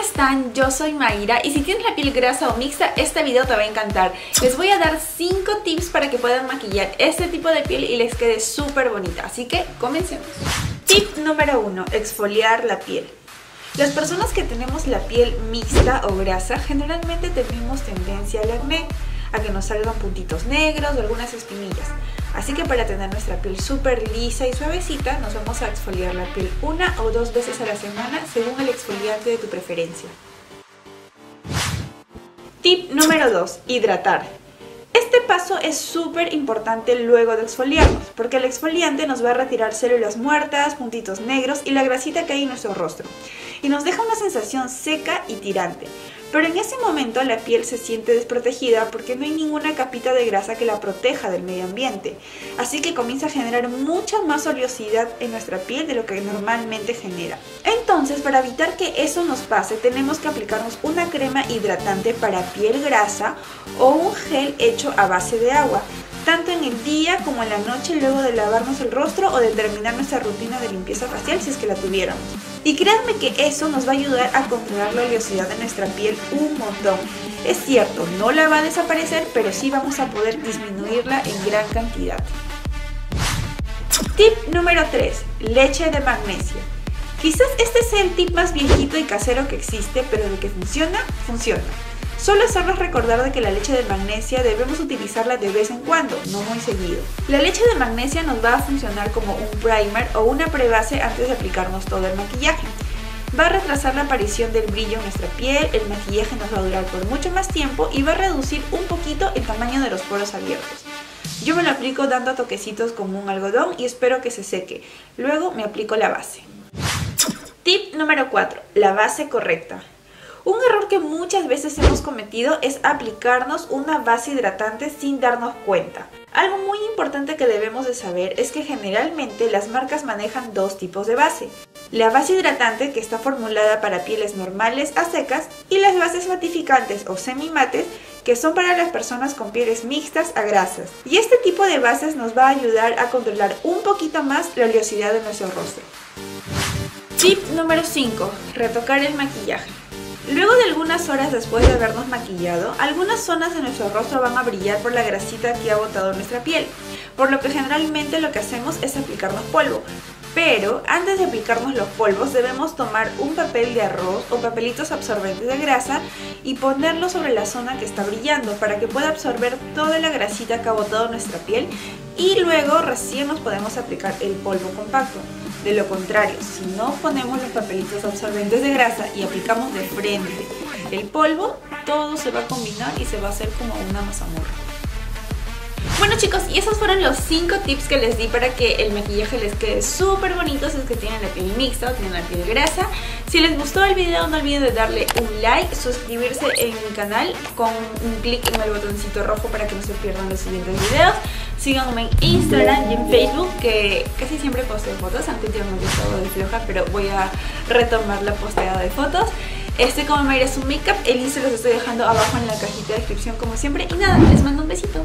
están? Yo soy Mayra y si tienes la piel grasa o mixta, este video te va a encantar. Les voy a dar 5 tips para que puedan maquillar este tipo de piel y les quede súper bonita, así que comencemos. Tip número 1. Exfoliar la piel. Las personas que tenemos la piel mixta o grasa generalmente tenemos tendencia al acné, a que nos salgan puntitos negros o algunas espinillas. Así que para tener nuestra piel súper lisa y suavecita, nos vamos a exfoliar la piel una o dos veces a la semana según el exfoliante de tu preferencia. Tip número 2. Hidratar. Este paso es súper importante luego de exfoliarnos, porque el exfoliante nos va a retirar células muertas, puntitos negros y la grasita que hay en nuestro rostro, y nos deja una sensación seca y tirante. Pero en ese momento la piel se siente desprotegida porque no hay ninguna capita de grasa que la proteja del medio ambiente. Así que comienza a generar mucha más oleosidad en nuestra piel de lo que normalmente genera. Entonces, para evitar que eso nos pase, tenemos que aplicarnos una crema hidratante para piel grasa o un gel hecho a base de agua tanto en el día como en la noche luego de lavarnos el rostro o de terminar nuestra rutina de limpieza facial si es que la tuviéramos. Y créanme que eso nos va a ayudar a controlar la oleosidad de nuestra piel un montón. Es cierto, no la va a desaparecer, pero sí vamos a poder disminuirla en gran cantidad. Tip número 3. Leche de magnesia. Quizás este sea el tip más viejito y casero que existe, pero de que funciona, funciona. Solo hacernos recordar de que la leche de magnesia debemos utilizarla de vez en cuando, no muy seguido. La leche de magnesia nos va a funcionar como un primer o una prebase antes de aplicarnos todo el maquillaje. Va a retrasar la aparición del brillo en nuestra piel, el maquillaje nos va a durar por mucho más tiempo y va a reducir un poquito el tamaño de los poros abiertos. Yo me lo aplico dando toquecitos como un algodón y espero que se seque. Luego me aplico la base. Tip número 4. La base correcta. Un error que muchas veces hemos cometido es aplicarnos una base hidratante sin darnos cuenta. Algo muy importante que debemos de saber es que generalmente las marcas manejan dos tipos de base. La base hidratante que está formulada para pieles normales a secas y las bases matificantes o semi-mates que son para las personas con pieles mixtas a grasas. Y este tipo de bases nos va a ayudar a controlar un poquito más la oleosidad de nuestro rostro. Tip número 5. Retocar el maquillaje. Luego de algunas horas después de habernos maquillado, algunas zonas de nuestro rostro van a brillar por la grasita que ha botado nuestra piel, por lo que generalmente lo que hacemos es aplicarnos polvo. Pero antes de aplicarnos los polvos debemos tomar un papel de arroz o papelitos absorbentes de grasa y ponerlo sobre la zona que está brillando para que pueda absorber toda la grasita que ha botado nuestra piel y luego recién nos podemos aplicar el polvo compacto. De lo contrario, si no ponemos los papelitos absorbentes de grasa y aplicamos de frente el polvo, todo se va a combinar y se va a hacer como una mazamorra. Bueno chicos, y esos fueron los 5 tips que les di para que el maquillaje les quede súper bonito si es que tienen la piel mixta o tienen la piel grasa. Si les gustó el video no olviden de darle un like, suscribirse en mi canal con un clic en el botoncito rojo para que no se pierdan los siguientes videos. Síganme en Instagram y en Facebook que casi siempre posteo fotos, aunque últimamente estado de floja, pero voy a retomar la posteada de fotos. Este como me es un makeup, el se los estoy dejando abajo en la cajita de descripción como siempre. Y nada, les mando un besito.